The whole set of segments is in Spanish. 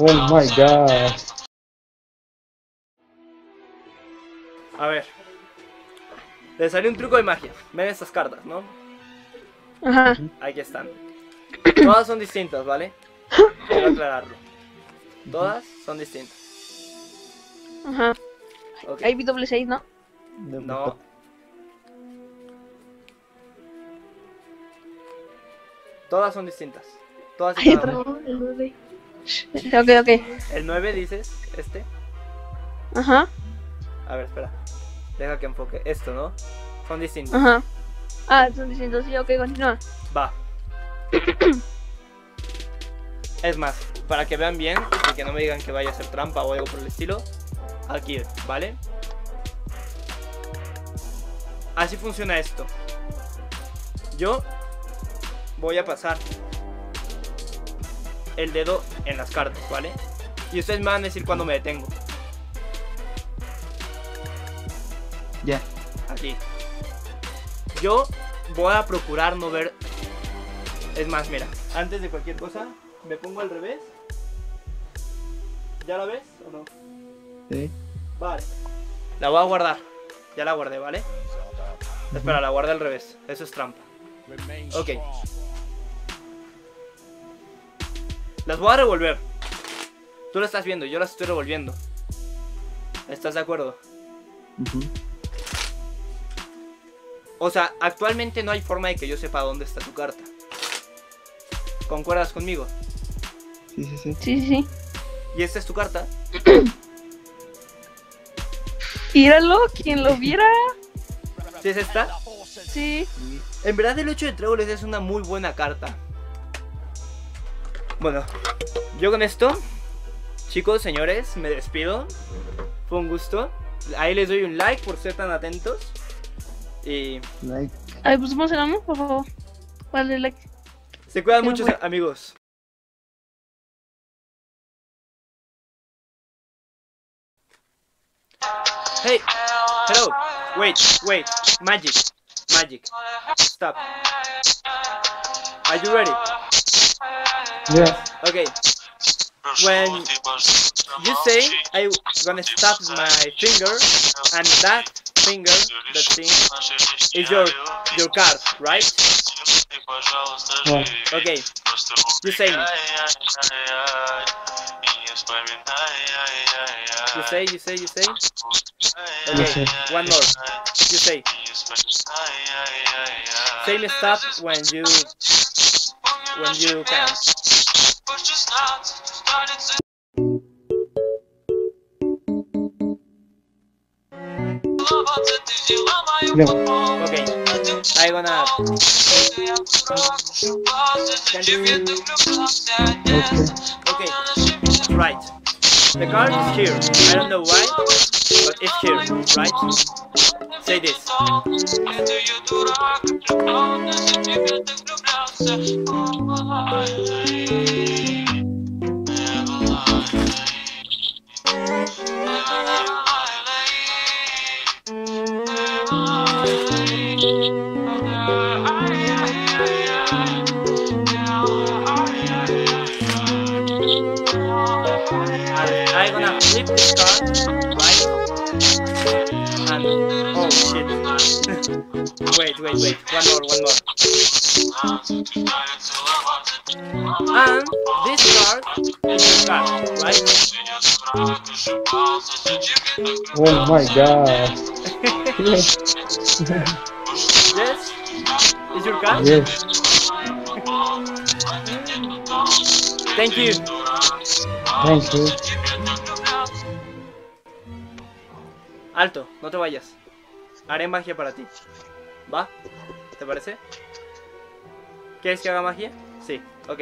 Oh my god. A ver. Le salió un truco de magia. Ven estas cartas, ¿no? Ajá. Aquí están. Todas son distintas, ¿vale? Quiero aclararlo. Todas son distintas. Ajá. Ok. Hay doble 6, ¿no? No. Todas son distintas. Todas Hay otro. el nueve. Ok, ok. El 9 dices, este. Ajá. A ver, espera. Deja que enfoque. Esto, ¿no? Son distintos. Ajá. Ah, son distintos. Sí, ok, continúa. Va. Es más, para que vean bien y que no me digan que vaya a ser trampa o algo por el estilo, aquí, ¿vale? Así funciona esto. Yo voy a pasar el dedo en las cartas, ¿vale? Y ustedes me van a decir cuando me detengo. Ya. Aquí. Yo voy a procurar no ver. Es más, mira, antes de cualquier cosa, me pongo al revés. ¿Ya la ves o no? Sí. Vale. La voy a guardar. Ya la guardé, ¿vale? Espera, la guardé al revés. Eso es trampa. Ok. Las voy a revolver. Tú lo estás viendo, yo las estoy revolviendo. ¿Estás de acuerdo? O sea, actualmente no hay forma de que yo sepa dónde está tu carta. ¿Concuerdas conmigo? Sí, sí, sí. Sí, sí, sí. ¿Y esta es tu carta? Míralo, quien lo viera. ¿Sí es esta? Sí. En verdad el 8 de tréboles es una muy buena carta. Bueno, yo con esto, chicos, señores, me despido. Fue un gusto. Ahí les doy un like por ser tan atentos. Y Like. A ver, pues ¿cómo se llama? Por favor. Vale, like. se cuidan mucho, amigos. Hey, hello. Wait, wait. Magic, magic. Stop. Are you ready? Yeah. Okay. When you say I'm gonna stop my finger, and that finger, that thing, is your your card, right? Yeah. Okay. You say. You say, you say, you say. Okay. One more. You say. Say me stop when you when you can. Yeah. Okay. I gonna. Okay. Okay. Right. The card is here. I don't know why, but it's here, right? Say this. I'm gonna flip this right? And oh shit. wait, wait, wait. One more, one more. And this card is your card, right? Oh my god. Yes? Is your card? Yes. Thank you. Thank you. Alto, no te vayas. Haré magia para ti. ¿Va? ¿Te parece? ¿Quieres que haga magia? Sí, ok.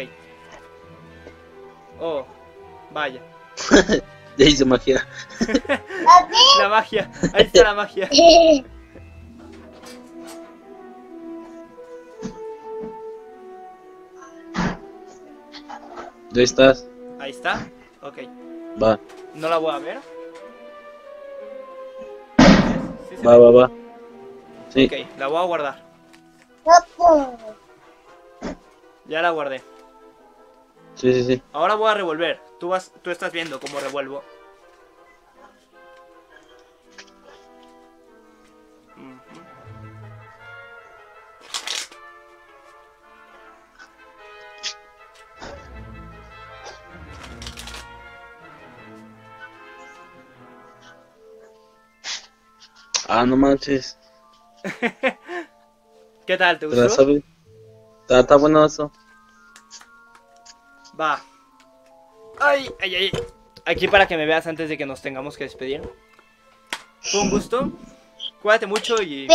Oh, vaya. Ya hice magia. La magia, ahí está la magia. ¿Dónde estás? Ahí está. Ok. Va, No la voy a ver. ¿Sí se va, va, va. Sí. Ok, la voy a guardar. Ya la guardé. Sí, sí, sí. Ahora voy a revolver. Tú, vas, tú estás viendo cómo revuelvo. Ah, no manches. ¿Qué tal? ¿Te ¿Te la gustó? Está, está bueno eso. Va. Ay, ay, ay. Aquí para que me veas antes de que nos tengamos que despedir. Fue un gusto. Cuídate mucho y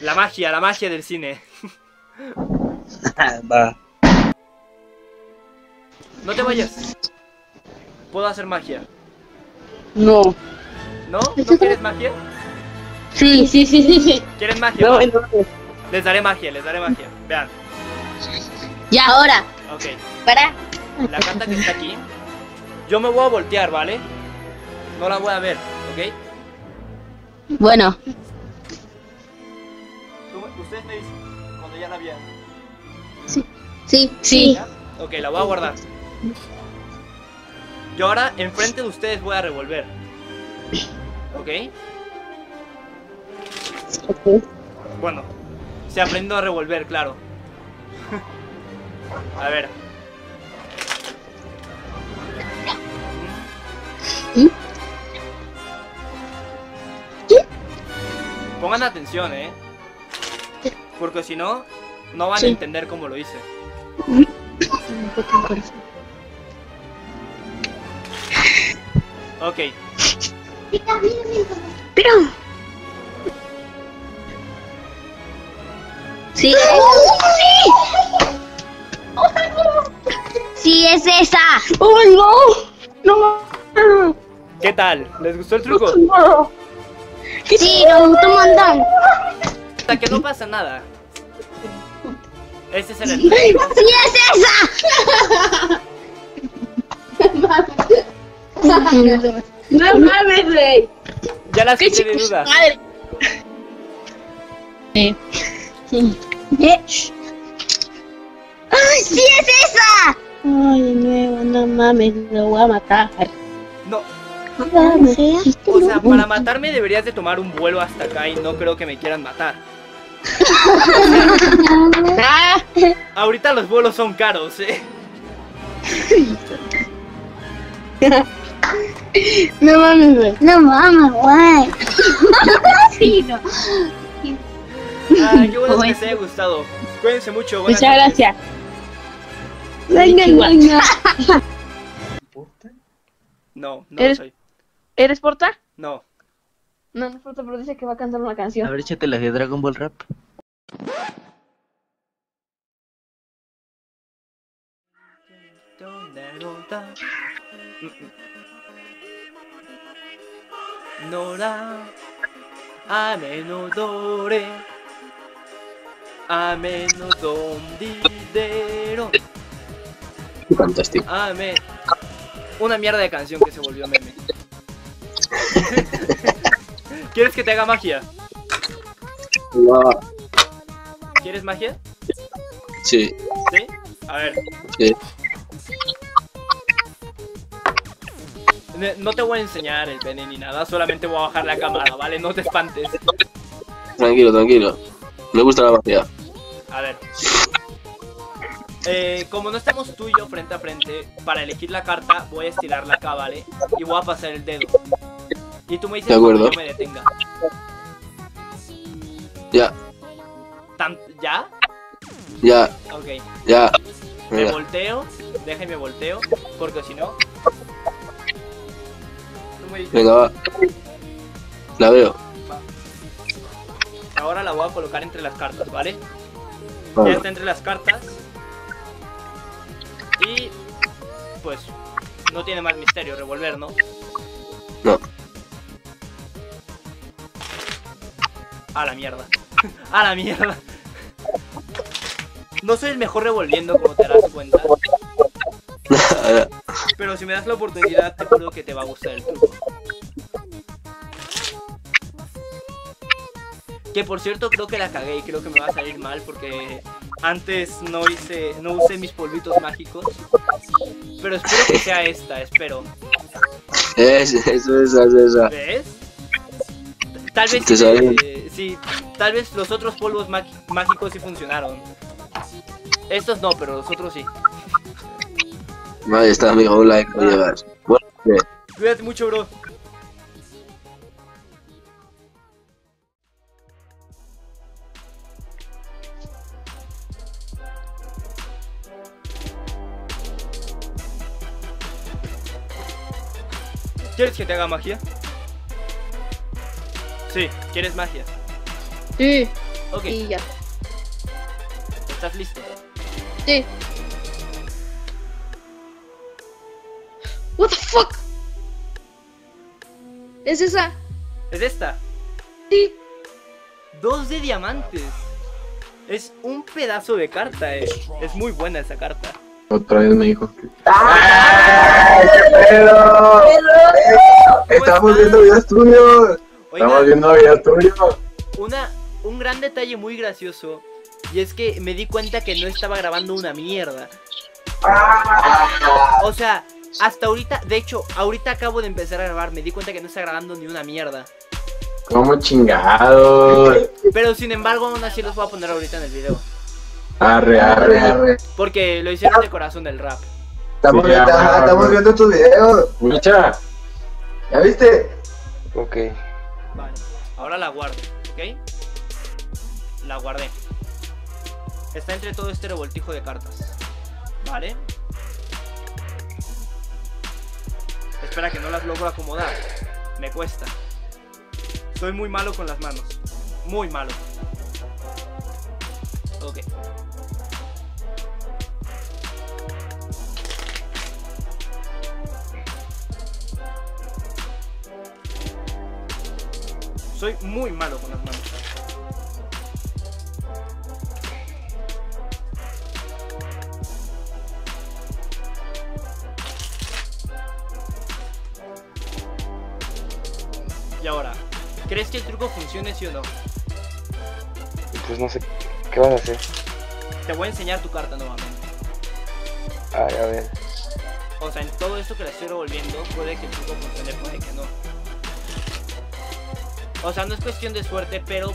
la magia, la magia del cine. Va. No te vayas. Puedo hacer magia. No. ¿No? ¿No quieres magia? Sí, sí, sí, sí, sí. ¿Quieres magia? No, no. Les daré magia, les daré magia. Vean. Y ahora, Ok. para. La carta que está aquí. Yo me voy a voltear, ¿vale? No la voy a ver, ¿ok? Bueno, ustedes me dicen cuando ya la vean. sí, sí. ¿Ya? Ok, la voy a guardar. Yo ahora enfrente de ustedes voy a revolver. ¿Ok? Bueno, se aprendió a revolver, claro. a ver. Pongan atención, ¿eh? Porque si no, no van a entender cómo lo hice. Ok, Pero. Sí. Sí, es esa. ¡Ay, no! ¡No! ¿qué tal? ¿Les gustó el truco? no. Sí, nos gustó un montón. Hasta que no pasa nada. Este es el. Sí, es esa. No mames, rey. Ya las quité de duda. Madre. Eh. ¡Ay, sí es esa! Ay, de nuevo, no mames, lo voy a matar. No, Sí. o sea, para matarme deberías de tomar un vuelo hasta acá y no creo que me quieran matar. Ah, Ahorita los vuelos son caros, eh. no mames, güey. No mames, güey. Sí, no. Ay, qué bueno que les haya gustado. Cuídense mucho. buenas Muchas noches. gracias. Venga, venga. No, no lo ¿Eres- soy. ¿Eres porta? No. No, no es porta, pero dice que va a cantar una canción. A ver, échate la de Dragon Ball Rap. Nora, ame no dore, ame no dondidero, Fantástico. ame. Una mierda de canción que se volvió meme. ¿Quieres que te haga magia? Wow. ¿Quieres magia? Sí, ¿Sí? A ver. sí. No te voy a enseñar el pene ni nada, solamente voy a bajar la cámara, ¿vale? No te espantes. Tranquilo, tranquilo. Me gusta la magia. A ver. Eh, como no estamos tú y yo frente a frente, para elegir la carta voy a estirarla acá, ¿vale? Y voy a pasar el dedo. Y tú me dices De acuerdo. yo me detenga. Ya, Tan- ¿Ya? ya, Ok. ya. Me volteo, déjenme volteo, porque si no... Tú me dices, Venga, va. La veo. ahora la voy a colocar entre las cartas, ¿vale? Ya está entre las cartas. Y pues no tiene más misterio, revolver, ¿no? No. A la mierda. A la mierda. No soy el mejor revolviendo, como te darás cuenta. Pero si me das la oportunidad, te juro que te va a gustar el truco. Que por cierto, creo que la cagué y creo que me va a salir mal porque Antes no hice, no usé mis polvitos mágicos. Pero espero que sea esta, espero. Es, eso es, es esa. ¿Ves? Tal vez eh, sí, tal vez los otros polvos mágicos sí funcionaron. Estos no, pero los otros sí. Ahí está, eh, Cuídate mucho, bro. ¿Quieres que te haga magia? Sí, ¿quieres magia? Sí. Ok, Y ya. ¿estás listo? Sí. What the fuck? ¿Es esa? ¿Es esta? Sí. Dos de diamantes. Es un pedazo de carta, eh. Es muy buena esa carta. Otra vez me dijo que. Estamos viendo videos tuyos. Oigan, viendo videos tuyos. una, un gran detalle muy gracioso. Y es que me di cuenta que no estaba grabando una mierda. O sea, hasta ahorita, de hecho, ahorita acabo de empezar a grabar. Me di cuenta que no está grabando ni una mierda. ¿Cómo chingados? Pero sin embargo, aún así los voy a poner ahorita en el video. Arre, arre, arre. Porque lo hicieron de corazón del rap. Estamos, Sí, viendo, ya, estamos ya. viendo tus videos. Micha. ¿Ya viste? Ok. Vale, ahora la guardo, ¿ok? La guardé. Está entre todo este revoltijo de cartas. ¿Vale? Espera que no las logro acomodar. Me cuesta. Soy muy malo con las manos. Muy malo. Ok. Soy muy malo con las manos. Y ahora, ¿crees que el truco funcione sí o no? Pues no sé. ¿Qué vas a hacer? Te voy a enseñar tu carta nuevamente. Ay, a ver. O sea, en todo esto que la estoy revolviendo, puede que el truco funcione, puede que no. O sea, no es cuestión de suerte, pero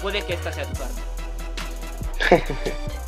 puede que esta sea tu carta.